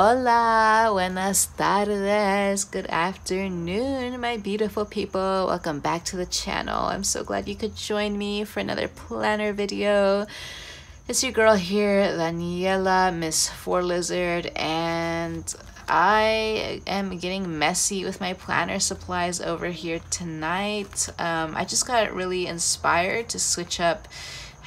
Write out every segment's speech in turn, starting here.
Hola, buenas tardes, good afternoon, my beautiful people. Welcome back to the channel. I'm so glad you could join me for another planner video. It's your girl here, Daniela, Miss Four Lizard, and I am getting messy with my planner supplies over here tonight. Um, I just got really inspired to switch up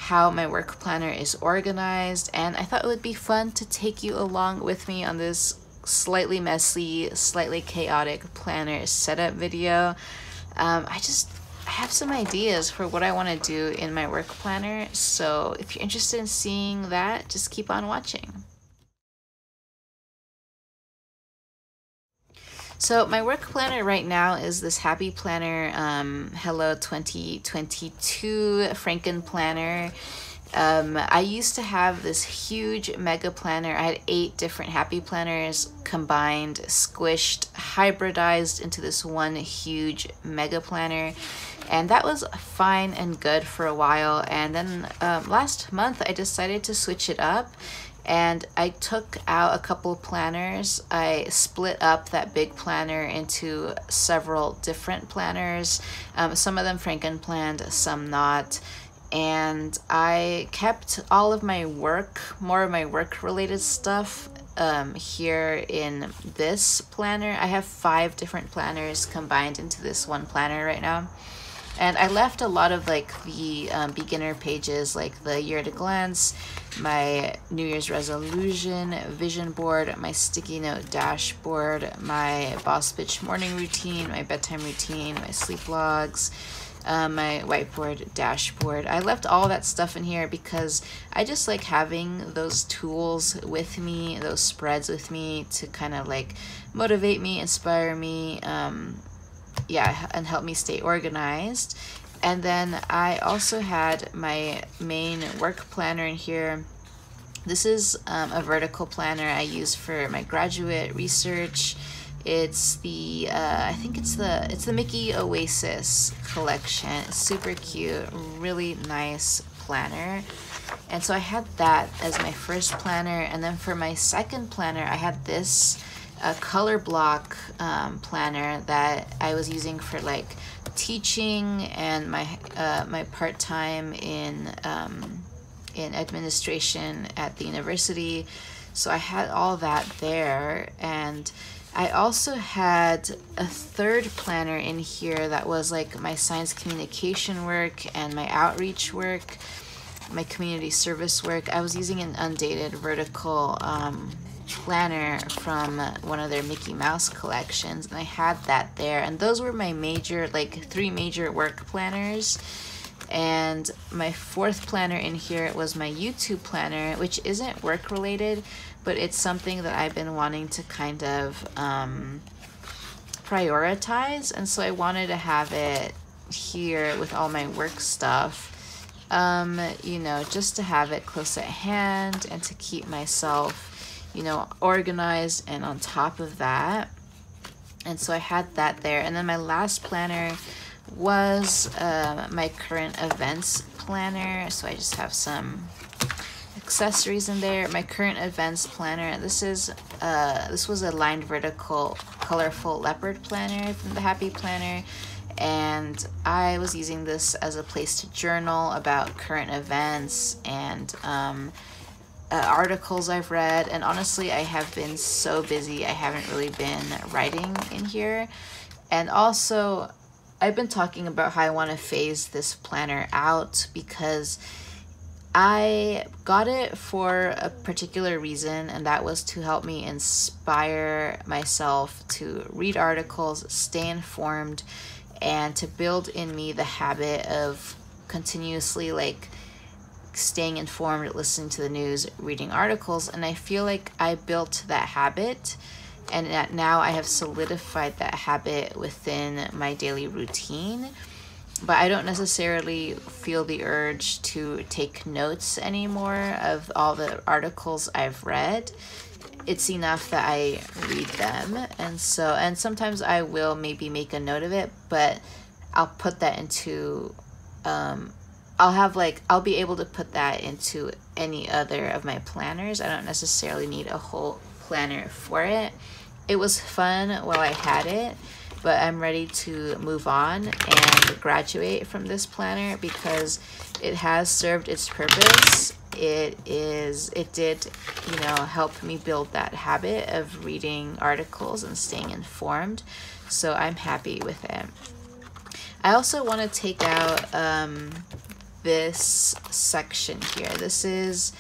how my work planner is organized and I thought it would be fun to take you along with me on this slightly messy, slightly chaotic planner setup video. Um, I just I have some ideas for what I want to do in my work planner, so if you're interested in seeing that, just keep on watching. So my work planner right now is this Happy Planner um, Hello 2022 Franken Planner. Um, I used to have this huge mega planner. I had eight different happy planners combined, squished, hybridized into this one huge mega planner. And that was fine and good for a while. And then um, last month, I decided to switch it up and I took out a couple of planners. I split up that big planner into several different planners. Um, some of them Franken planned, some not. And I kept all of my work, more of my work related stuff um, here in this planner. I have five different planners combined into this one planner right now. And I left a lot of like the um, beginner pages, like the year at a glance, my New Year's resolution vision board, my sticky note dashboard, my boss bitch morning routine, my bedtime routine, my sleep logs, uh, my whiteboard dashboard. I left all that stuff in here because I just like having those tools with me, those spreads with me to kind of like motivate me, inspire me, um, yeah, and help me stay organized. And then I also had my main work planner in here. This is um, a vertical planner I use for my graduate research. It's the uh, I think it's the it's the Mickey Oasis collection. Super cute, really nice planner. And so I had that as my first planner, and then for my second planner, I had this a color block um, planner that I was using for like teaching and my uh, my part time in um, in administration at the university. So I had all that there, and I also had a third planner in here that was like my science communication work and my outreach work, my community service work. I was using an undated vertical. Um, planner from one of their Mickey Mouse collections and I had that there. And those were my major like three major work planners. And my fourth planner in here was my YouTube planner which isn't work related but it's something that I've been wanting to kind of um, prioritize. And so I wanted to have it here with all my work stuff um, you know, just to have it close at hand and to keep myself you know, organized and on top of that. And so I had that there. And then my last planner was uh, my current events planner. So I just have some accessories in there. My current events planner. This is uh, this was a lined vertical colorful leopard planner from the Happy Planner. And I was using this as a place to journal about current events and um, uh, articles I've read, and honestly, I have been so busy, I haven't really been writing in here. And also, I've been talking about how I want to phase this planner out because I got it for a particular reason, and that was to help me inspire myself to read articles, stay informed, and to build in me the habit of continuously like staying informed, listening to the news, reading articles, and I feel like I built that habit and now I have solidified that habit within my daily routine. But I don't necessarily feel the urge to take notes anymore of all the articles I've read. It's enough that I read them. And so, and sometimes I will maybe make a note of it, but I'll put that into um, I'll have like I'll be able to put that into any other of my planners. I don't necessarily need a whole planner for it. It was fun while I had it, but I'm ready to move on and graduate from this planner because it has served its purpose. It is, it did, you know, help me build that habit of reading articles and staying informed. So I'm happy with it. I also want to take out um, this section here. This is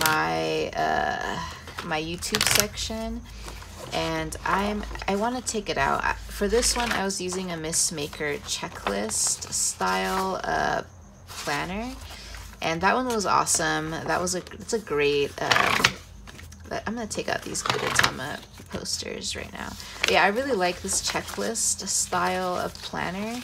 my uh, my YouTube section and I'm I want to take it out. For this one, I was using a Miss Maker checklist style uh, planner, and that one was awesome. That was a it's a great. Um, I'm gonna take out these Gudetama posters right now. But yeah, I really like this checklist style of planner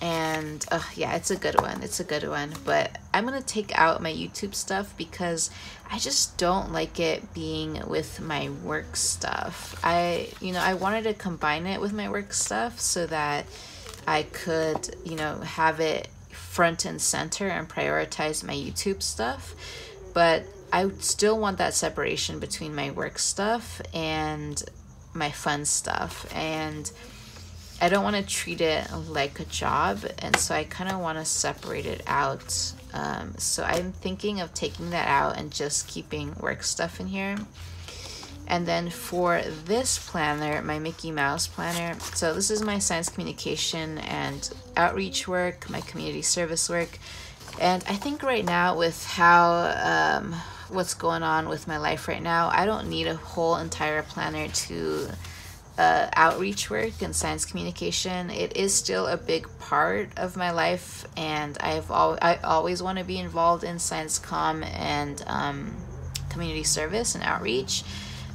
and uh, yeah it's a good one. It's a good one. But i'm gonna take out my youtube stuff because i just don't like it being with my work stuff. I you know i wanted to combine it with my work stuff so that i could you know have it front and center and prioritize my youtube stuff. But i still want that separation between my work stuff and my fun stuff. And I don't want to treat it like a job, and so I kind of want to separate it out. Um, so I'm thinking of taking that out and just keeping work stuff in here. And then for this planner, my Mickey Mouse planner, so this is my science communication and outreach work, my community service work. And I think right now with how um, what's going on with my life right now, I don't need a whole entire planner to uh, outreach work and science communication. It is still a big part of my life, and I've al- I always want to be involved in science com and um, community service and outreach.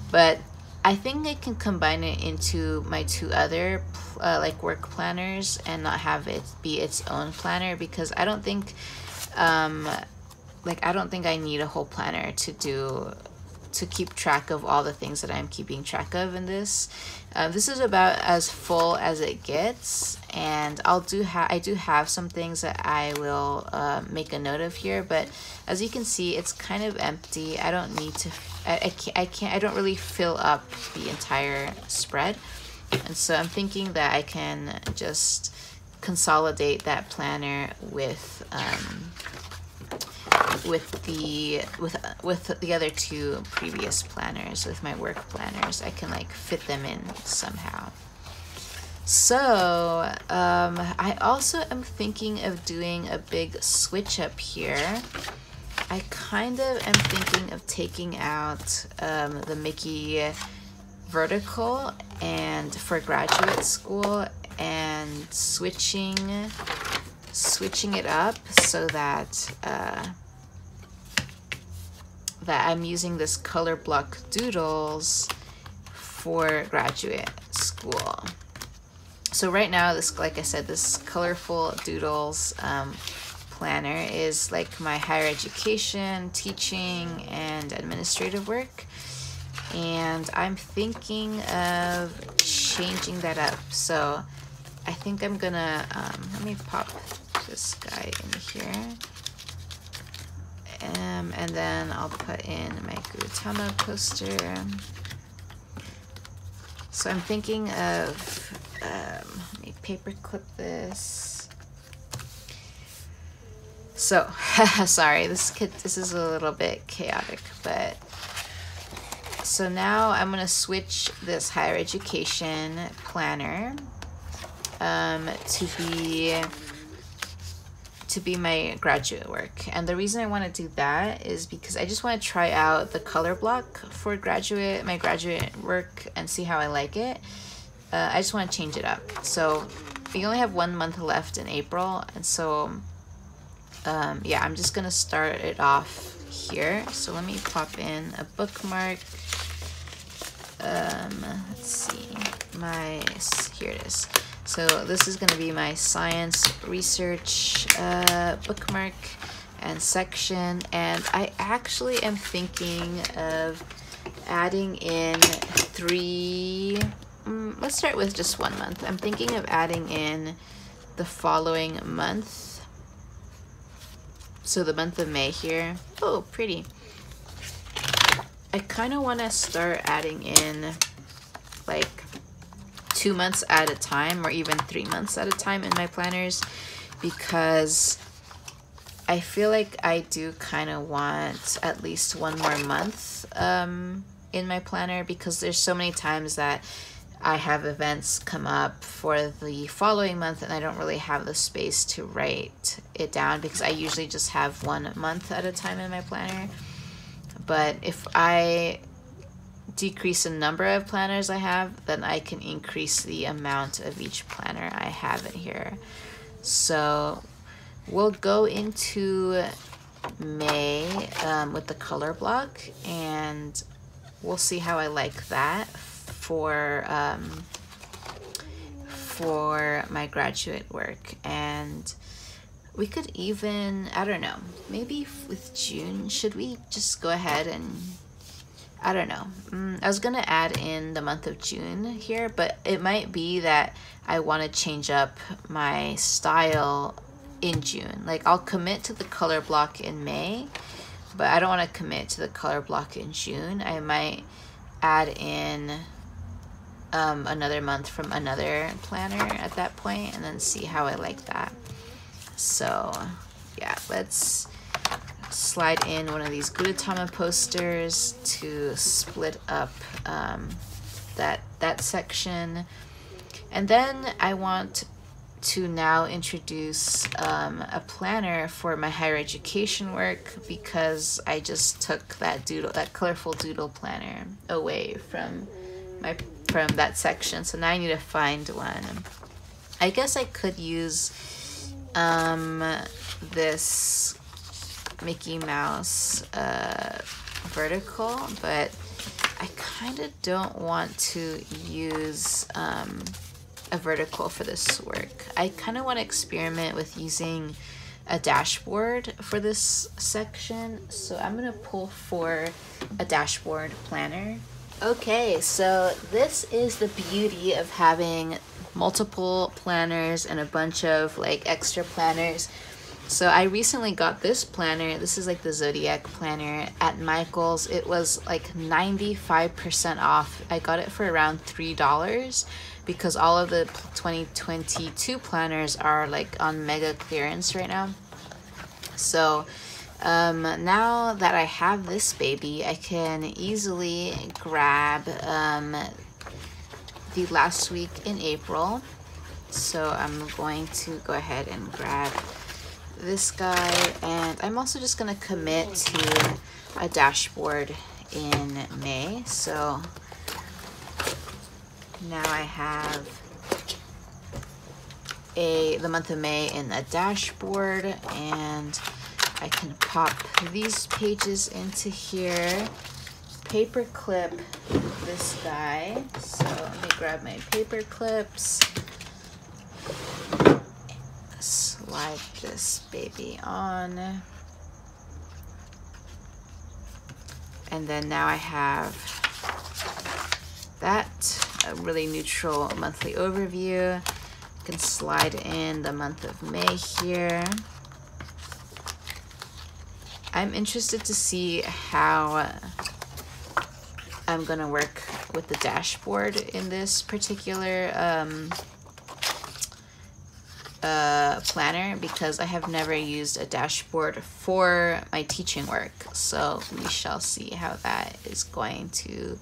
But I think I can combine it into my two other uh, like work planners and not have it be its own planner because I don't think um, like I don't think I need a whole planner to do to keep track of all the things that I'm keeping track of in this. Uh, this is about as full as it gets, and I'll do have I do have some things that I will uh, make a note of here, but as you can see, it's kind of empty. I don't need to. I, I can't. I can't. I don't really fill up the entire spread, and so I'm thinking that I can just consolidate that planner with. Um, with the with with the other two previous planners with my work planners i can like fit them in somehow. So um, i also am thinking of doing a big switch up here. I kind of am thinking of taking out um, the mickey vertical and for graduate school and switching switching it up so that uh, that I'm using this color block doodles for graduate school. So right now, this, like I said, this colorful doodles um, planner is like my higher education, teaching, and administrative work. And I'm thinking of changing that up. So I think I'm gonna, um, let me pop this guy in here. Um, and then I'll put in my Gudetama poster. So I'm thinking of, um, let me paper clip this. So, sorry, this kid, this is a little bit chaotic, but so now I'm gonna switch this higher education planner um, to be to be my graduate work. And the reason I want to do that is because I just want to try out the color block for graduate, my graduate work and see how I like it. Uh, I just want to change it up. So we only have one month left in April. And so, um, yeah, I'm just going to start it off here. So let me pop in a bookmark. Um, let's see, my, here it is. So this is going to be my science research uh, bookmark and section. And I actually am thinking of adding in three, um, let's start with just one month. I'm thinking of adding in the following month. So the month of May here. Oh, pretty. I kind of want to start adding in like two months at a time or even three months at a time in my planners because I feel like I do kind of want at least one more month um, in my planner because there's so many times that I have events come up for the following month and I don't really have the space to write it down because I usually just have one month at a time in my planner. But if I decrease the number of planners I have, then I can increase the amount of each planner I have in here. So we'll go into May um, with the color block and we'll see how I like that for um, for my graduate work and we could even, I don't know, maybe with June, should we just go ahead and, I don't know. Mm, I was going to add in the month of June here, but it might be that I want to change up my style in June. Like I'll commit to the color block in May, but I don't want to commit to the color block in June. I might add in um, another month from another planner at that point and then see how I like that. So yeah, let's slide in one of these Gudetama posters to split up um, that, that section. And then I want to now introduce um, a planner for my higher education work because I just took that doodle, that colorful doodle planner away from my from that section. So now I need to find one. I guess I could use um, this Mickey Mouse uh, vertical, but I kind of don't want to use um, a vertical for this work. I kind of want to experiment with using a dashboard for this section. So I'm going to pull for a dashboard planner. Okay, so this is the beauty of having multiple planners and a bunch of like extra planners. So I recently got this planner. This is like the Zodiac planner at Michael's. It was like 95% off. I got it for around $3 because all of the 2022 planners are like on mega clearance right now. So um, now that I have this baby, I can easily grab um, the last week in April. So I'm going to go ahead and grab this guy and I'm also just to commit to a dashboard in May. So now I have a the month of May in a dashboard and I can pop these pages into here paper clip this guy so let me grab my paper clips slide this baby on and then now I have that a really neutral monthly overview. You can slide in the month of May here. I'm interested to see how I'm gonna work with the dashboard in this particular um, uh, planner because I have never used a dashboard for my teaching work. So we shall see how that is going to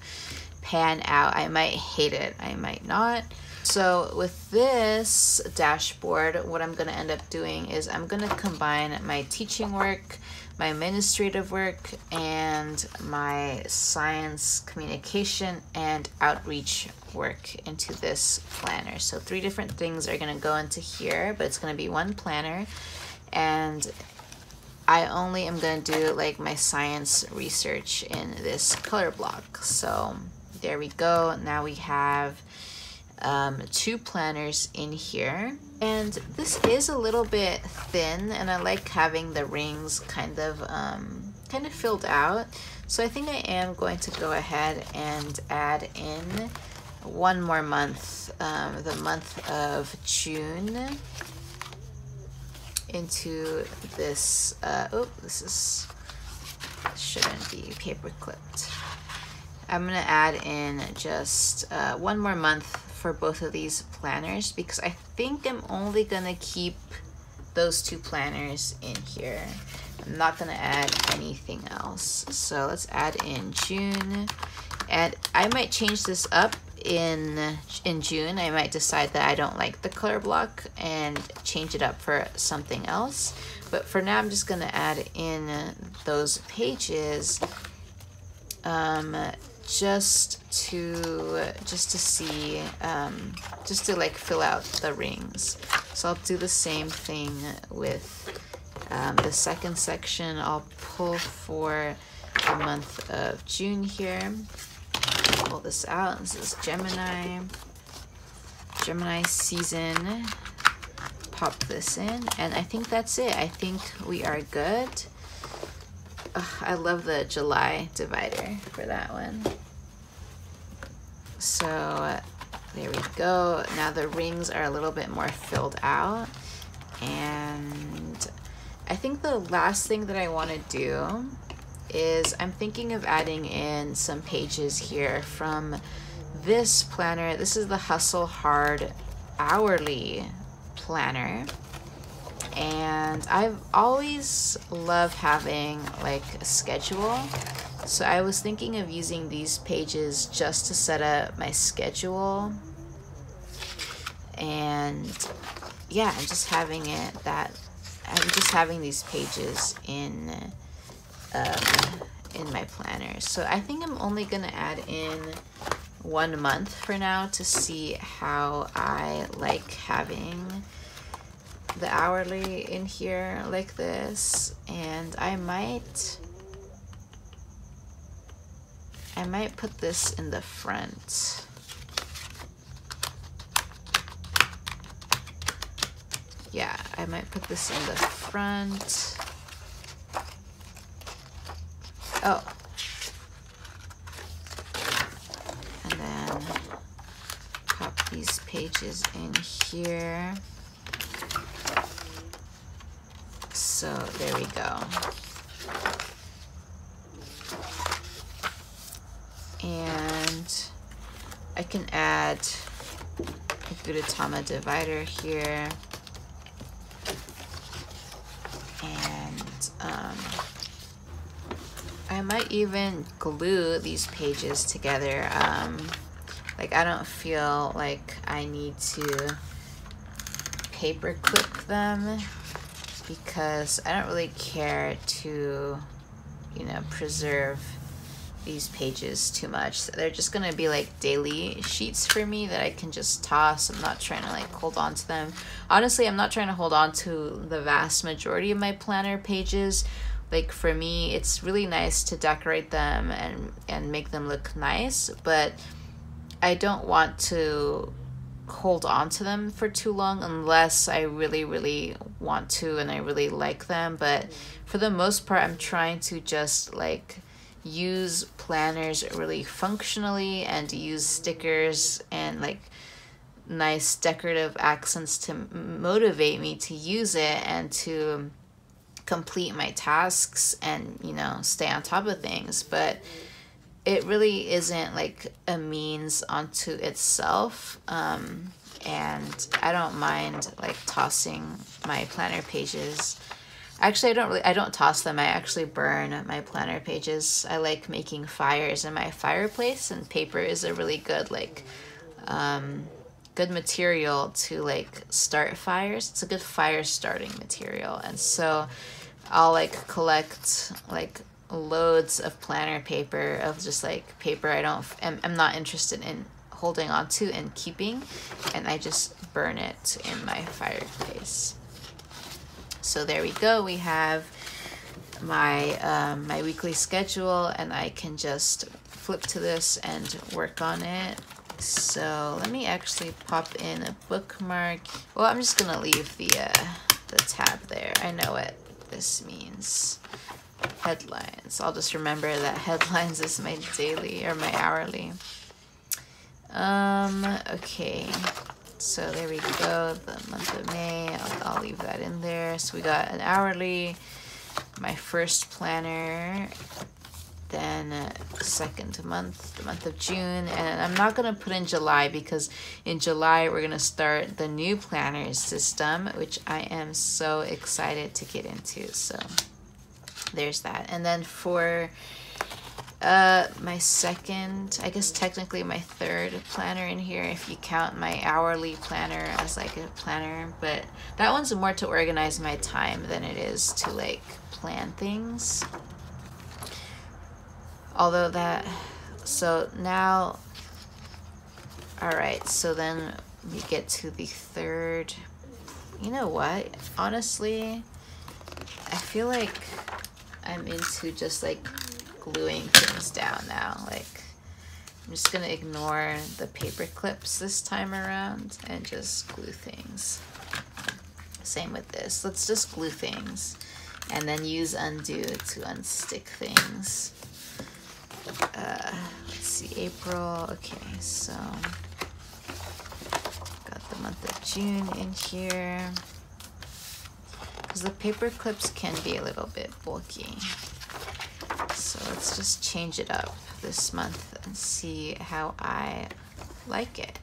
pan out. I might hate it, I might not. So with this dashboard, what I'm gonna end up doing is I'm gonna combine my teaching work, my administrative work, and my science communication and outreach work into this planner. So three different things are gonna go into here, but it's gonna be one planner. And I only am gonna do like my science research in this color block. So there we go. Now we have um, two planners in here. And this is a little bit thin and I like having the rings kind of um, kind of filled out. So I think I am going to go ahead and add in one more month, um, the month of June into this, uh, oh, this is, shouldn't be paper clipped. I'm gonna add in just uh, one more month for both of these planners because I think I'm only gonna keep those two planners in here. I'm not gonna add anything else. So let's add in June. And I might change this up in in June. I might decide that I don't like the color block and change it up for something else. But for now, I'm just gonna add in those pages um, just to just to see um, just to like fill out the rings. So I'll do the same thing with um, the second section. I'll pull for the month of June here. Pull this out. This is Gemini. Gemini season. Pop this in. And I think that's it. I think we are good Ugh, I love the July divider for that one. So there we go. Now the rings are a little bit more filled out. And I think the last thing that I want to do is I'm thinking of adding in some pages here from this planner. This is the Hustle Hard Hourly Planner and I've always loved having like a schedule. So I was thinking of using these pages just to set up my schedule. And yeah, I'm just having it that I'm just having these pages in um, in my planner. So I think I'm only gonna add in one month for now to see how I like having the hourly in here like this and I might I might put this in the front. Yeah I might put this in the front. Oh. And then pop these pages in here So there we go. And I can add a Gudetama divider here. And um, I might even glue these pages together. Um, like I don't feel like I need to paper clip them because I don't really care to, you know, preserve these pages too much. They're just gonna be like daily sheets for me that I can just toss. I'm not trying to like hold on to them. Honestly, I'm not trying to hold on to the vast majority of my planner pages. Like for me, it's really nice to decorate them and and make them look nice, but I don't want to hold on to them for too long unless I really, really want to and I really like them. But for the most part, I'm trying to just like use planners really functionally and use stickers and like nice decorative accents to motivate me to use it and to complete my tasks and you know stay on top of things but it really isn't like a means onto itself um, and i don't mind like tossing my planner pages. Actually i don't really i don't toss them i actually burn my planner pages. I like making fires in my fireplace and paper is a really good like um, good material to like start fires. It's a good fire starting material and so i'll like collect like loads of planner paper of just like paper I don't am, I'm not interested in holding on to and keeping and I just burn it in my fireplace. So there we go. We have my um, my weekly schedule and I can just flip to this and work on it. So let me actually pop in a bookmark. Well, I'm just gonna leave the uh, the tab there. I know what this means headlines. I'll just remember that headlines is my daily or my hourly. Um, okay. So there we go, the month of May. I'll, I'll leave that in there. So we got an hourly, my first planner, then second month, the month of June. And I'm not to put in July because in July we're to start the new planner system, which I am so excited to get into. So there's that. And then for uh, my second, I guess technically my third planner in here, if you count my hourly planner as like a planner, but that one's more to organize my time than it is to like plan things. Although that, so now, all right, so then we get to the third, you know what, honestly, I feel like I'm into just like gluing things down now. Like, I'm just gonna ignore the paper clips this time around and just glue things. Same with this. Let's just glue things and then use undo to unstick things. Uh, let's see, April. Okay, so got the month of June in here. Because the paper clips can be a little bit bulky. So let's just change it up this month and see how I like it.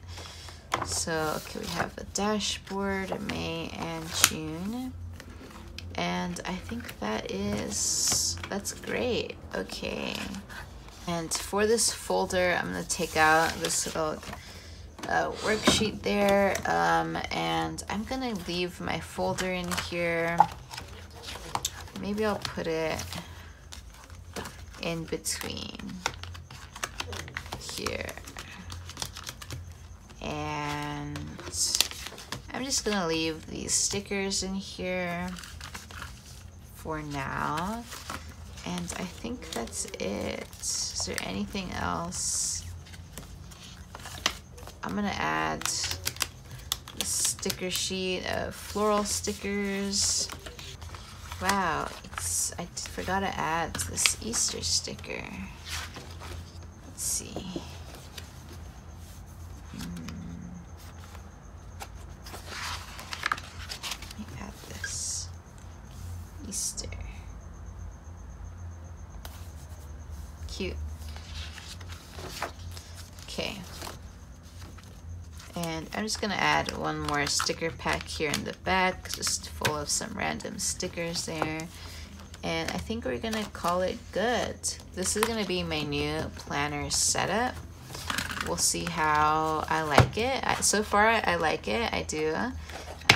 So, okay, we have a dashboard, May and June. And I think that is, that's great. Okay. And for this folder, I'm gonna take out this little uh, worksheet there. Um, and I'm gonna leave my folder in here. Maybe I'll put it in between here. And I'm just gonna leave these stickers in here for now. And I think that's it. Is there anything else? I'm gonna add the sticker sheet of floral stickers. Wow, it's I forgot to add this Easter sticker. Let's see. Hmm. Let me add this Easter. Cute. Okay. And I'm just gonna add one more sticker pack here in the back, just full of some random stickers there. And I think we're gonna call it good. This is gonna be my new planner setup. We'll see how I like it. I, so far, I like it, I do.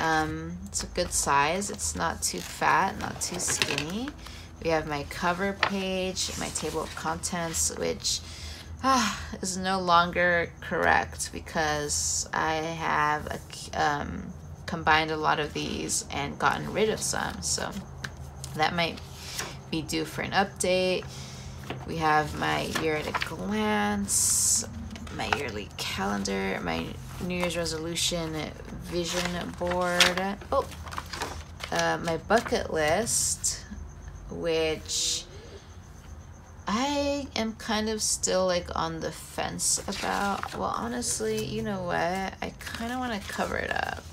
Um, it's a good size. It's not too fat, not too skinny. We have my cover page, my table of contents, which is no longer correct because I have um, combined a lot of these and gotten rid of some. So that might be due for an update. We have my year at a glance, my yearly calendar, my New Year's resolution vision board. Oh, uh, my bucket list, which I am kind of still like on the fence about. Well, honestly, you know what? I kind of want to cover it up.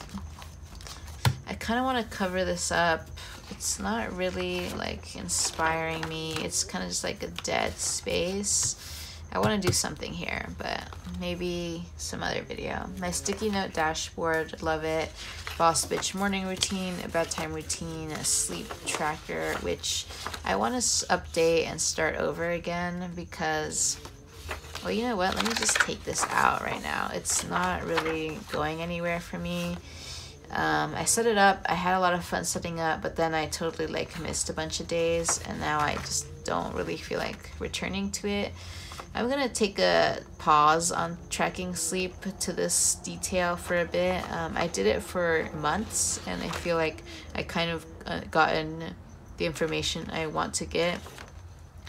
I kind of want to cover this up. It's not really like inspiring me. It's kind of just like a dead space. I want to do something here, but maybe some other video. My sticky note dashboard, love it. Boss bitch morning routine, a bedtime routine, a sleep tracker, which I want to update and start over again because, well, you know what? Let me just take this out right now. It's not really going anywhere for me. Um, I set it up. I had a lot of fun setting up, but then I totally like missed a bunch of days, and now I just don't really feel like returning to it. I'm gonna take a pause on tracking sleep to this detail for a bit. Um, I did it for months and I feel like I kind of uh, gotten the information I want to get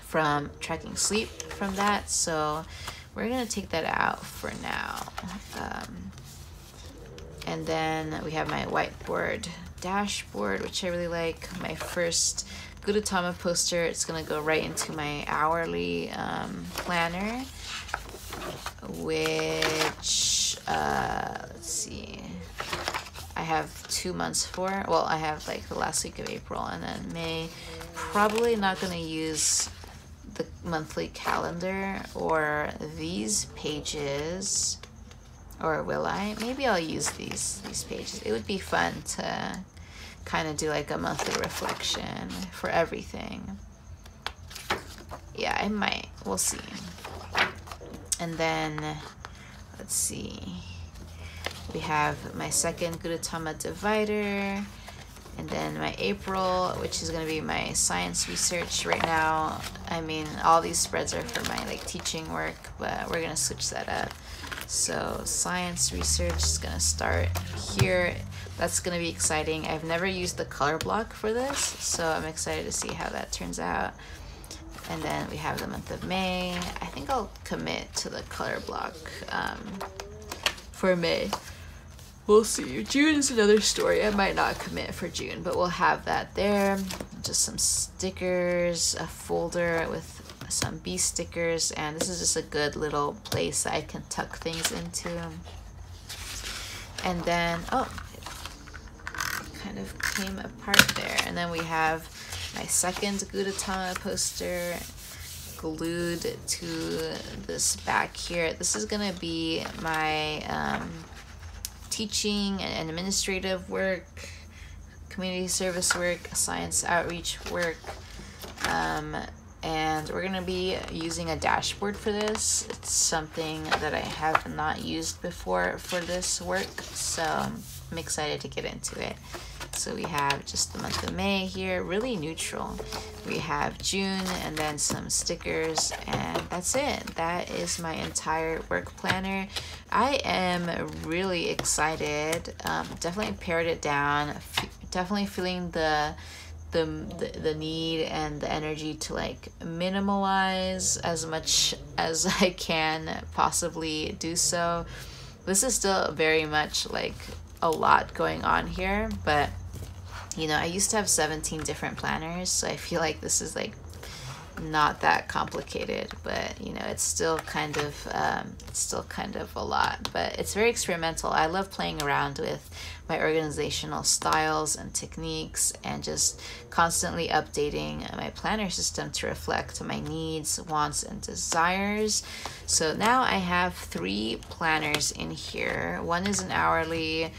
from tracking sleep from that. So we're gonna take that out for now. Um, and then we have my whiteboard dashboard, which I really like. My first Gudetama poster. It's gonna go right into my hourly um, planner, which uh, let's see. I have two months for. Well, I have like the last week of April and then May. Probably not gonna use the monthly calendar or these pages or will I? Maybe I'll use these these pages. It would be fun to kind of do like a monthly reflection for everything. Yeah, I might. We'll see. And then let's see. We have my second Gudetama divider and then my April, which is going to be my science research right now. I mean, all these spreads are for my like teaching work, but we're going to switch that up. So science research is going to start here. That's to be exciting. I've never used the color block for this, so I'm excited to see how that turns out. And then we have the month of May. I think I'll commit to the color block um, for May. We'll see. June is another story. I might not commit for June, but we'll have that there. Just some stickers, a folder with some bee stickers, and this is just a good little place I can tuck things into. And then, oh, came apart there. And then we have my second Gudetama poster glued to this back here. This is gonna be my um, teaching and administrative work, community service work, science outreach work. Um, and we're going to be using a dashboard for this. It's something that I have not used before for this work, so I'm excited to get into it. So we have just the month of May here, really neutral. We have June and then some stickers and that's it. That is my entire work planner. I am really excited. Um, definitely pared it down. definitely feeling the, the, the the need and the energy to like minimalize as much as I can possibly do so. This is still very much like a lot going on here, but you know, I used to have 17 different planners, so I feel like this is like not that complicated, but you know, it's still kind of um, still kind of a lot, but it's very experimental. I love playing around with my organizational styles and techniques and just constantly updating my planner system to reflect my needs, wants, and desires. So now I have three planners in here. One is an hourly,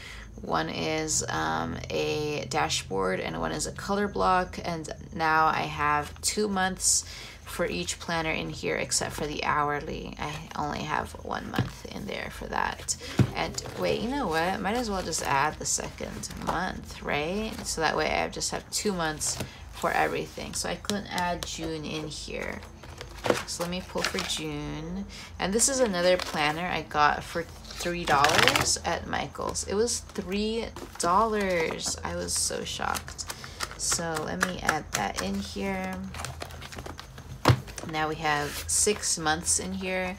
one is um, a dashboard and one is a color block and now I have two months for each planner in here except for the hourly. I only have one month in there for that. And wait you know what? Might as well just add the second month right? So that way I just have two months for everything. So I couldn't add June in here. So let me pull for June. And this is another planner I got for $3 at Michael's. It was $3. I was so shocked. So let me add that in here. Now we have six months in here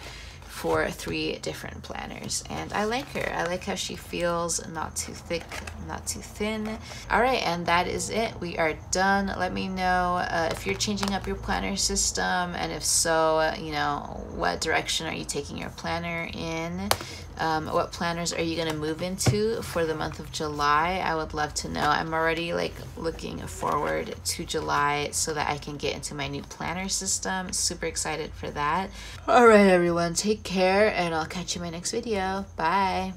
for three different planners and I like her. I like how she feels not too thick, not too thin. All right, and that is it. We are done. Let me know uh, if you're changing up your planner system and if so, you know, what direction are you taking your planner in? Um, what planners are you going to move into for the month of July? I would love to know. I'm already like looking forward to July so that I can get into my new planner system. Super excited for that. All right, everyone, take care and I'll catch you in my next video. Bye.